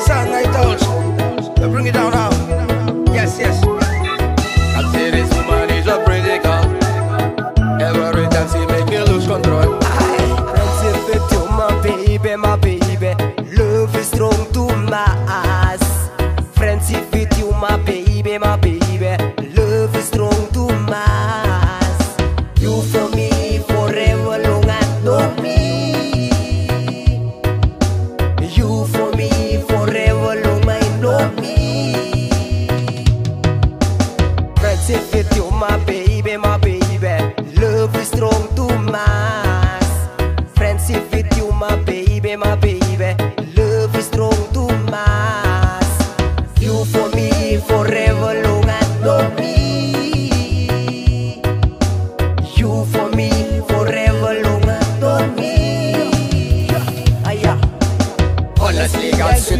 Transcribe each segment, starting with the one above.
I. Bring it down now. Yes, yes. I this woman is a girl. Every she make me lose control. My baby, my baby. Love is strong to mass. with you, my baby, my baby. Love is strong to. You me.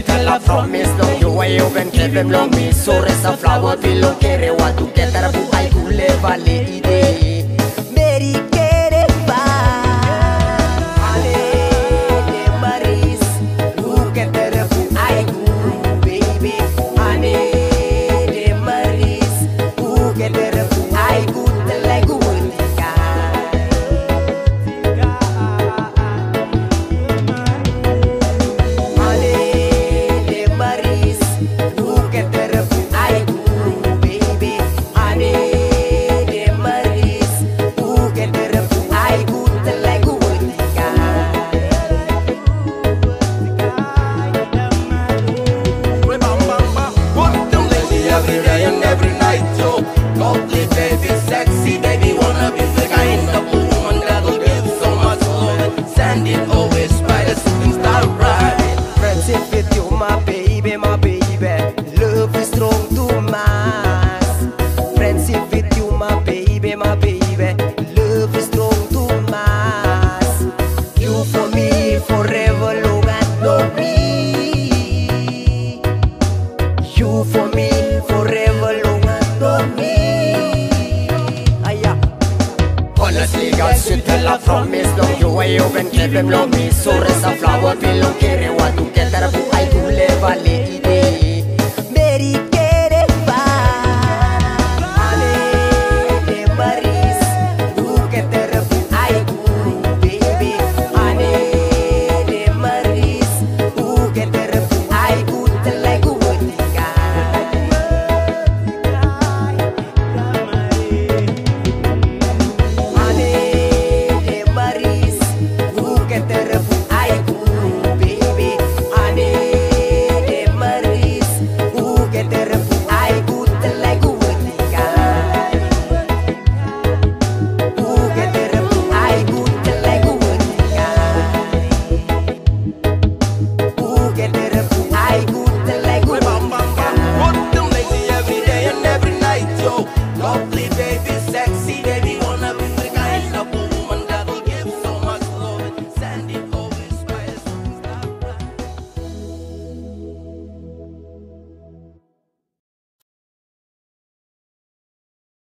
tell a promise. Love you way you can give him love me So rest a flower below Kere wa tu ketara bu ai gule vale idei Honestly, guys, you tell a promise don't you way over and give him love me. So rest a flower, feel okay Rewa tu ketara bu ay tu leva le ida